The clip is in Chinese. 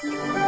아!